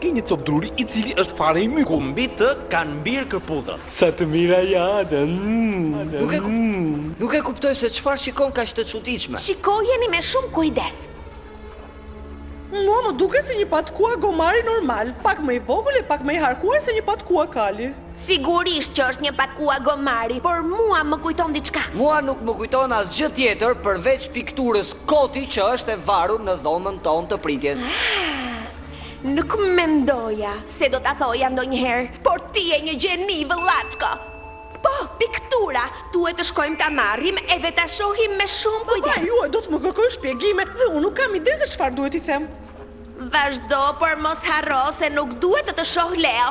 Ke një copë druri i cili është fare i mykur. Ku mbi të kanë mbirë kërpudhat. Sa të mira janë mmm. Nuk e kuptoj se çfarë shikon kaq të çuditshme. Shikojeni me shumë kujdes. Mua më duket si një patkua gomari normal, pak më i vogël e pak më i harkuar se një patkua kali. Sigurisht që është një patkua gomari, por mua më kujton diçka. Mua nuk më kujton asgjë tjetër përveç pikturës së kotë që është e varur në dhomën tonë të pritjes. Ahh. Nuk mendoja se do ta thoja ndonjëherë, por ti je një gjeni, vëllaçko! Po, piktura, duhet të shkojmë ta marrim edhe ta shohim me shumë kujdes. Babai juaj do të më kërkojë shpjegime dhe unë nuk kam ide se çfarë duhet t'i them. Vazhdo, por mos harro se nuk duhet të të shohë Leo.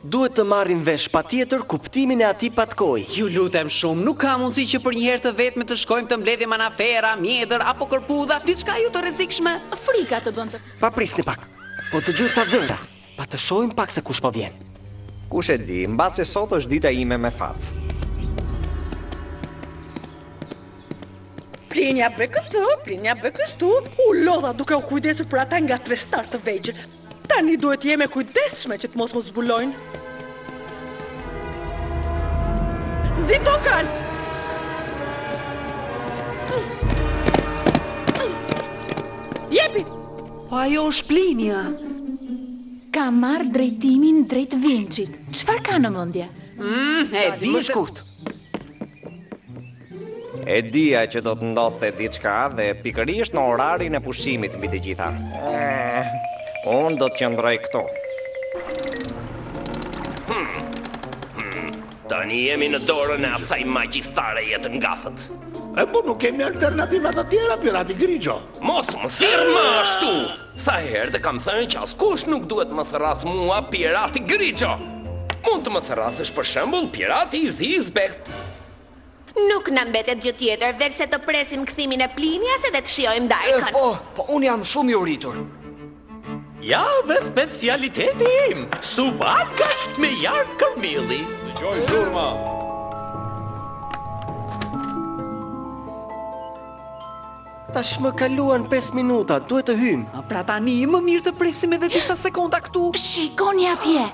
Duhet të marrim vesh patjetër kuptimin e atij patkoi. Ju lutem shumë, nuk ka mundësi që për një herë të vetme të shkojmë të mbledhim manaferra, mjedër, apo kërpudha, diçka jo të rrezikshme? Frika të bën të. Pa prisni pak. Po dëgjoj ca zëra, pa të shohim pak se kush po vjen. Kush e di, mbase sot është dita ime me fat. Plinia bëj këtë, Plinia bëj kështu, u lodha duke u kujdesur për ata ngatërrestarë të vegjël. Tani duhet të jem e kujdesshme që të mos më zbulojnë. Nxito, Kanë! Jepi! Po ajo është Plinia. Ka marrë drejtimin drejt Vinçit. Çfarë ka në mendje? Mm, e di shkurt. E dija që do të ndodhte diçka dhe pikërisht në orarin e pushimit mbi të gjitha. Eh, unë do të qëndroj këtu. Tani jemi në dorën e asaj magjistareje të ngathët. E po nuk kemi alternativa të tjera, pirati grixho. Mos më thirr më ashtu. Sa herë të kam thënë që askush nuk duhet të më thërrasë mua pirati grixho. Mund të më thërrasësh për shembul, pirati i zi i zbehtë. Nuk na mbetet gjë tjetër veçse të presim kthimin e Plinias edhe të shijojmë darkën. Po, po unë jam shumë i uritur. Ja dhe specialiteti im, supë algash me jargë kërmili. Dëgjoj zhurma. Tashmë kaluan 5 minuta, duhet të hyjmë. Pra tani më mirë të presim edhe disa sekonda këtu. Shikoni atje.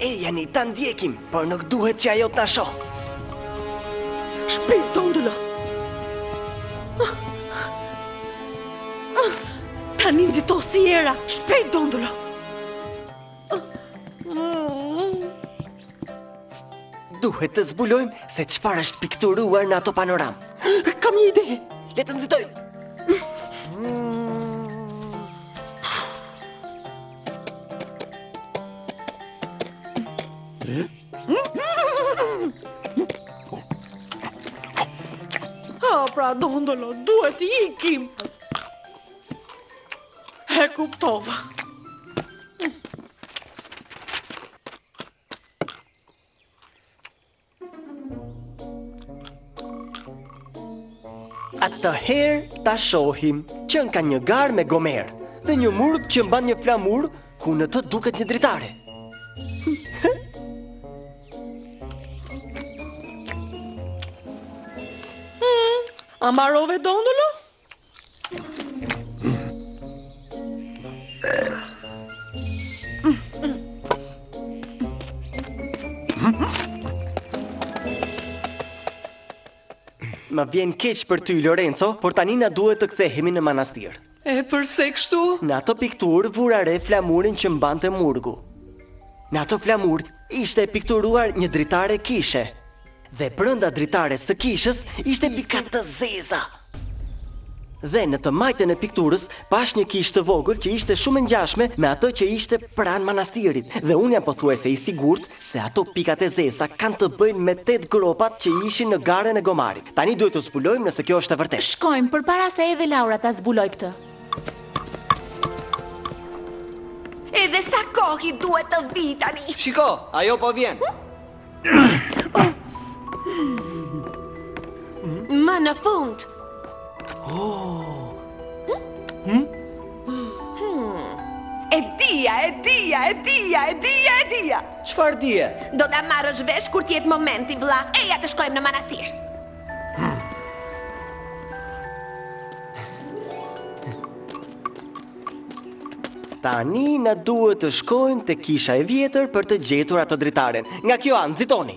Ejani, ta ndjekim, por nuk duhet që ajo të na shohë. Shpejt, Dondolo! Tani nxito si era, shpejt, Dondolo! Duhet të zbulojmë se çfarë është pikturuar në ato panorama Kam një ide, le të nxitojmë Ha, pra, Dondolo, duhet të ikim E kuptova Atëherë ta shohim qenka një garë me gomerë dhe një murg që mban një flamur ku në të duket një dritare. Hmm, a marove Dondolo? Më vjen keq për ty, Lorenzo, por tani na duhet të kthehemi në manastir. E përse kështu? Në atë pikturë vura re flamurin që mbante murgu. Në atë flamur ishte e pikturuar një dritare kishe. Dhe brenda dritares së kishës ishte pika të zeza! Dhe në të majtën e pikturës pashë një kishë të vogël që ishte shumë e ngjashme me atë që ishte pranë manastirit dhe unë jam pothuajse i sigurt se ato pikat e zeza kanë të bëjnë me tetë gropat që ishin në garën e gomarit. Tani duhet të zbulojmë nëse kjo është e vërtetë. Shkojmë, përpara se edhe Laura ta zbulojë këtë. Edhe sa kohë i duhet të vijë tani? Shiko, ajo po vjen. Më në fund. Oh. Hm? Hm. E dija, e dija, e dija, e dija, e dija. Çfarë dije? Do ta marrësh vesh kur të jetë momenti, vëlla. Eja të shkojmë në manastir. Tani na duhet të shkojmë te kisha e vjetër për të gjetur atë dritaren. Nga kjo anë, nxitoni!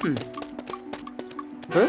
Hmm. Hë?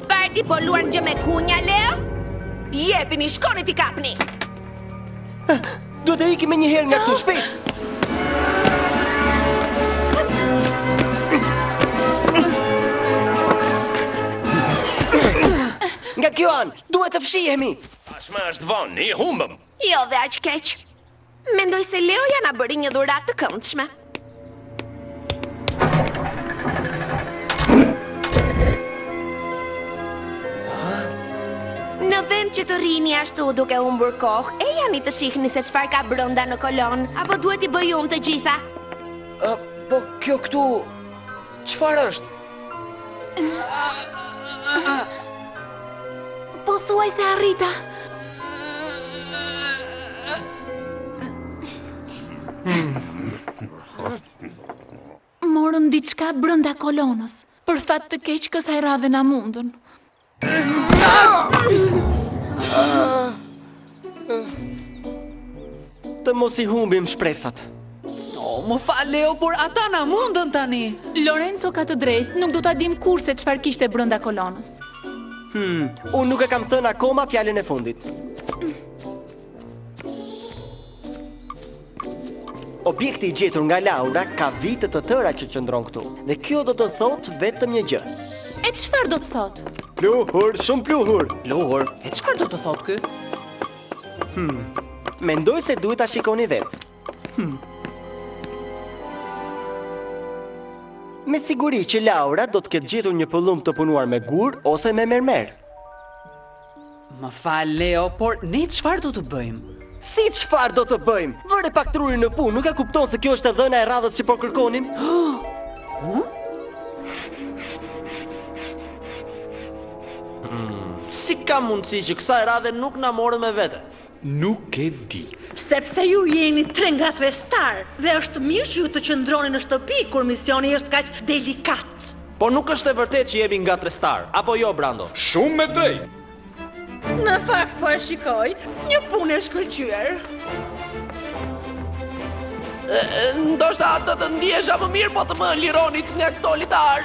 Çfarë ti po luan gjë me kunja, Leo? Jepini shkoni t'i kapni! Duhet të ikim menjëherë nga këtu, shpejt! Nga kjo anë, duhet të fshihemi! Tashmë është vonë, i humbëm! Jo dhe aq keq. Mendoj se Leoja na bëri një dhuratë të këndshme. Në vend që të rrini ashtu duke humbur kohë, ejani të shihni se çfarë ka brenda në kolonë, apo duhet t'i bëj unë të gjitha? A, po kjo këtu çfarë është? Pothuajse arrita. Morën diçka brenda kolonës, për fat të keq kësaj radhe na mundën. Të mos i humbim shpresat. Oh, më fal Leo, por ata na mundën tani. Lorenzo ka të drejtë, nuk do ta dimë kurrë se çfarë kishte brenda kolonës. Hmm, unë nuk e kam thënë akoma fjalën e fundit. Objekti i gjetur nga Laura ka vite të tëra që qëndron këtu dhe kjo do të thotë vetëm një gjë. E çfarë do të thotë? Pluhur, shumë pluhur. Pluhur. E çfarë do të thotë kjo? Hmm. Mendoj se duhet ta shikoni vetë. Hmm. Me siguri që Laura do të ketë gjetur një pëllumb të punuar me gur ose me mermer. Më fal Leo, por ne çfarë do të bëjmë? Si çfarë do të bëjmë? Vëre pak trurin në punë, nuk e kupton se kjo është e dhëna e radhës që po kërkonim? Si ka mundësi që kësaj radhe nuk na morën me vete? Nuk e di. Sepse ju jeni tre ngatërrestarë dhe është mirë që ju të qëndroni në shtëpi kur misioni është kaq delikat. Po nuk është e vërtetë që jemi ngatërrestarë, apo jo, Brando? Shumë e drejtë! Në fakt po e shikoj, një punë e shkëlqyer. Ndoshta do të ndihesha më mirë po të më lironi nga këto litarë.